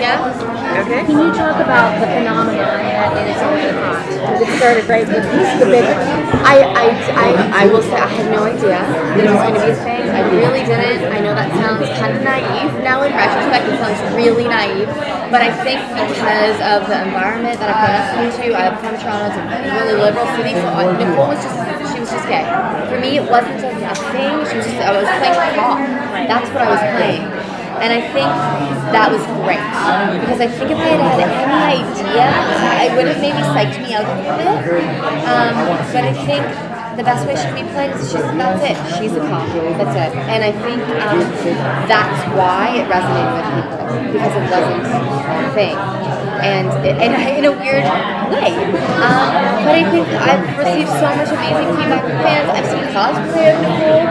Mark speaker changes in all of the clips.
Speaker 1: Yeah.
Speaker 2: Okay.
Speaker 3: Can you talk about the phenomenon that is Haught? Because it started right with the big.
Speaker 1: I, I, I, I will say I had no idea that it was going to be a thing. I really didn't. I know that sounds kind of naive. Now in retrospect, it sounds really naive. But I think because of the environment that I've grown up into, I'm from Toronto, it's a really liberal city, so I, Nicole was just, she was just gay. For me, it wasn't a thing. She was just, I was playing pop. That's what I was playing. And I think that was great because I think if I had had any idea, it would have maybe psyched me out a little bit. Um, but I think the best way she can be played is she's that's it. She's a cop. That's it. And I think um, that's why it resonated with people because it wasn't a thing. And in, in a weird way. Um, but I think I've received so much amazing feedback from fans. I've seen cosplay of Nicole.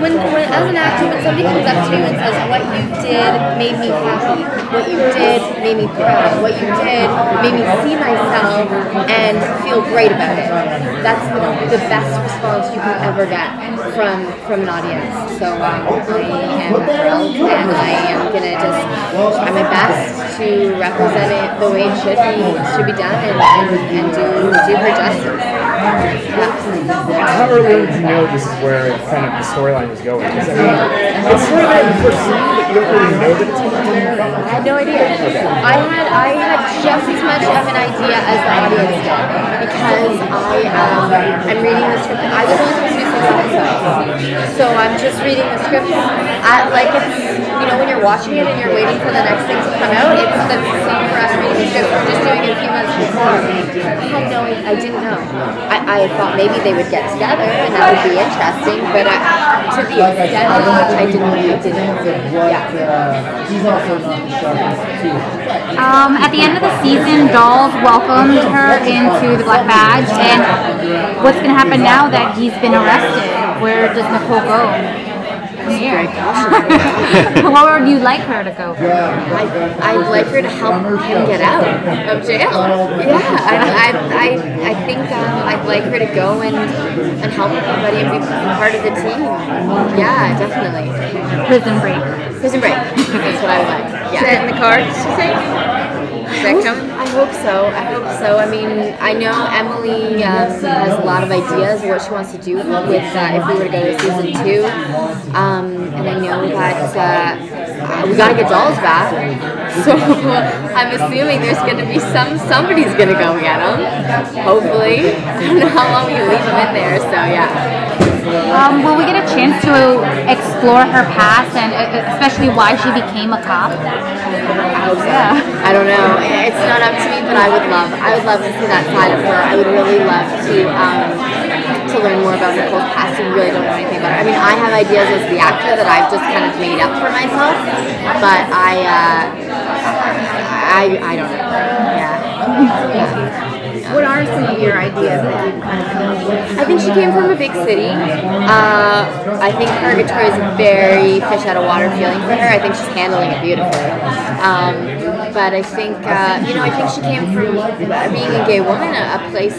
Speaker 1: When, when as an actor, when somebody comes up to you and says, "What you did made me happy. What you did made me proud. What you did made me see myself and feel great about it," that's the, the best response you can ever get from from an audience. So um, I am thrilled, and I am gonna just try my best to represent it the way it should be should be done and, and, and do do her justice. Yeah.
Speaker 4: How early did you know this is where kind of the storyline was going? Because I mean, it's sort of in the first scene, but you don't really know that it's going to
Speaker 1: I had no idea. I had I had just as much of an idea as the audience did because I um, I'm reading the script. I was only supposed to do six episodes, so I'm just reading the script. I, like it's you know when you're watching it and you're waiting for the next thing to come out. It's the same for us reading the script. We're just doing it a few months before. I had no I didn't know. I, I thought maybe they would get together and that would be interesting, but I, to the extent of which I didn't I didn't yeah.
Speaker 5: Um, at the end of the season, Dolls welcomed her into the Black Badge, and what's going to happen now that he's been arrested? Where does Nicole go? From here? Where would you like her to go?
Speaker 1: I, I'd like her to help him get out of jail. Yeah, I, I, I, I think um, I'd like her to go and, and help everybody and be part of the team. Yeah, definitely.
Speaker 5: Prison Break.
Speaker 1: Prison Break. That's what I would like. Yeah.
Speaker 2: that in the cards,
Speaker 1: I hope so. I hope so. I mean, I know Emily um, has a lot of ideas of what she wants to do with uh, if we were to go to season two. Um, and I know that uh, we got to get dolls back. So I'm assuming there's going to be some somebody's going to go get them. Hopefully, I don't know how long we can leave them in there. So yeah.
Speaker 5: Um, will we get a chance to explore her past and uh, especially why she became a cop?
Speaker 1: I so. I don't know. It's not up to me, but I would love. I would love to see that side of her. I would really love to um, to learn more about Nicole's past. I really don't know anything about her. I mean, I have ideas as the actor that I've just kind of made up for myself, but I uh, I I don't know. Yeah.
Speaker 3: What are some of your ideas that you kind of come up with?
Speaker 1: I think she came from a big city. Uh, I think her Purgatory is a very fish out of water feeling for her. I think she's handling it beautifully. Um, but I think, uh, you know, I think she came from being a gay woman, a, a place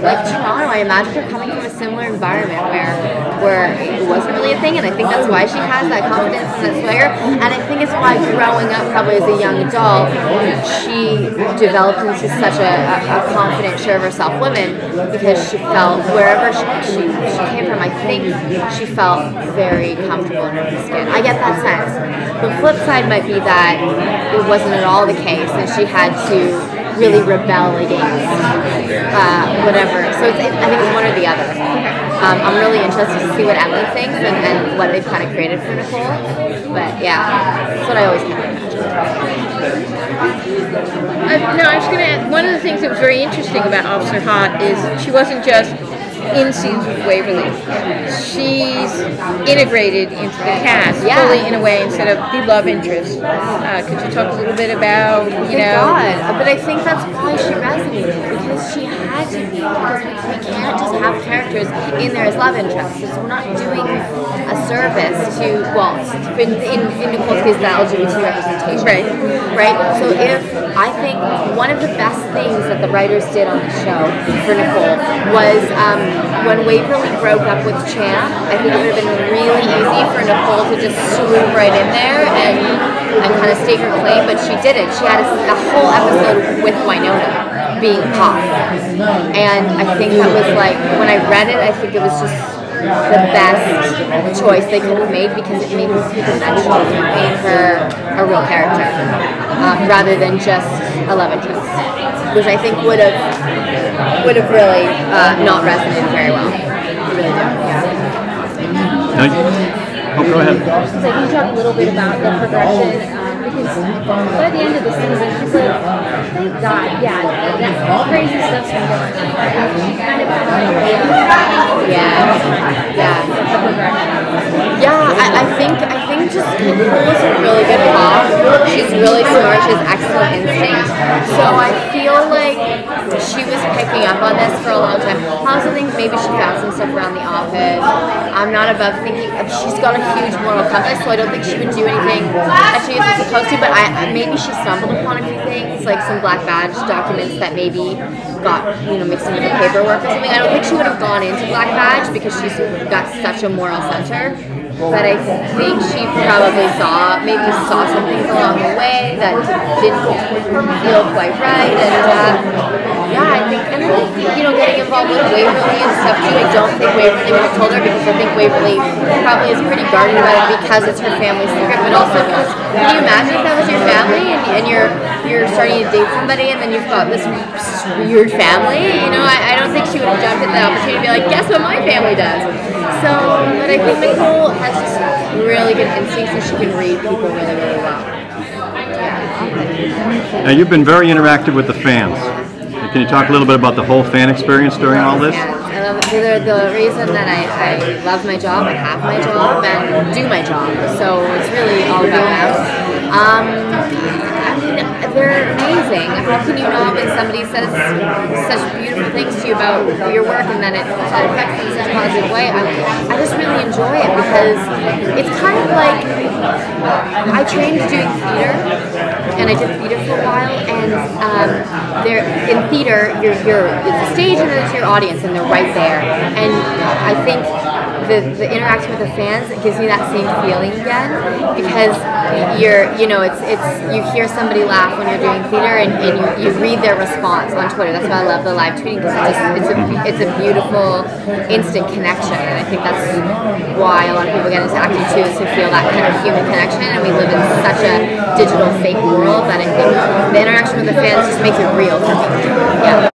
Speaker 1: like Toronto. I imagine her coming from a similar environment where where it wasn't really a thing, and I think that's why she has that confidence and that swagger. And I think it's why growing up, probably as a young adult, she developed into such a, a, a confident, sure of herself woman because she felt wherever she, she, she came from, I think she felt very comfortable in her skin. I get that sense. The flip side might be that it wasn't at all the case, and she had to really rebel against uh, whatever. So it's, it, I think it's one or the other. Um, I'm really interested to see what Emily thinks and, and what they've kind of created for Nicole. But yeah, that's what I always kind of imagine.
Speaker 2: Uh, no, I was going to add, one of the things that was very interesting about Officer Haught is she wasn't just in scenes with Waverly. She's integrated into the cast
Speaker 1: Yeah.
Speaker 2: fully in a way instead of the love interest. Uh, could you talk a little bit about, you
Speaker 1: Thank
Speaker 2: know,
Speaker 1: God. But I think that's why she resonated because she had to be because we, we can't just have characters in there as love interests. So we're not doing a service to well, in in, in Nicole's case, the LGBT representation.
Speaker 2: Right.
Speaker 1: Right. So if I think one of the best things that the writers did on the show for Nicole was um, when Waverly broke up with Champ, I think it would have been really easy for Nicole to just swoop right in there and and kind of stake her claim, but she didn't. She had a, a whole episode with Wynonna being caught, and I think that was like when I read it, I think it was just the best choice they could have made because it made her super dimensional. It made her a real character um, rather than just a love interest, which I think would have would have really uh, not resonated very well. I really do. Yeah.
Speaker 6: Now, you- oh, go ahead.
Speaker 3: So can you talk a little bit about the progression? Um, because by the end of the season, she's like, thank God, yeah, that crazy stuff's been going on. She kind of had an idea
Speaker 1: Yeah, yeah,
Speaker 3: of the progression.
Speaker 1: yeah. I, I think I is a really good cop. She's really smart. She has excellent instinct. So I feel like she picking up on this for a long time. I also think maybe she found some stuff around the office. I'm not above thinking she's got a huge moral compass, so I don't think she would do anything that she isn't supposed to. But I maybe she stumbled upon a few things, like some black badge documents that maybe got you know mixed into the paperwork or something. I don't think she would have gone into black badge because she's got such a moral center. But I think she probably saw, maybe saw some things along the way that didn't feel quite right. And uh, yeah, you know, getting involved with Waverly and stuff too, I don't think Waverly would have told her because I think Waverly probably is pretty guarded about it because it's her family secret, but also because can you imagine if that was your family and, and you're you're starting to date somebody and then you've got this weird family? You know, I, I don't think she would have jumped at the opportunity to be like, guess what my family does? So, but I think Nicole has just really good instincts and she can read people really, really well.
Speaker 6: Now, you've been very interactive with the fans. Can you talk a little bit about the whole fan experience during all this?
Speaker 1: Yeah, it. They're the reason that I, I love my job and have my job and do my job. So it's really all about them. Um, I mean, they're amazing. How can you not when somebody says such beautiful things to you about your work and then it, affects them in such a positive way? I, I just really enjoy it because it's kind of like I trained doing theater and I did theater for a while and um, there in theater you're, you're it's a stage and it's your audience and they're right there. And I think the, the interaction with the fans gives me that same feeling again because you're you know it's it's you hear somebody laugh when you're doing theater and, and you, you read their response on Twitter. That's why I love the live tweeting because it just it's a it's a beautiful instant connection and I think that's why a lot of people get into acting too is to feel that kind of human connection and we live in such a digital fake world that I think the interaction with the fans just makes it real for me. Yeah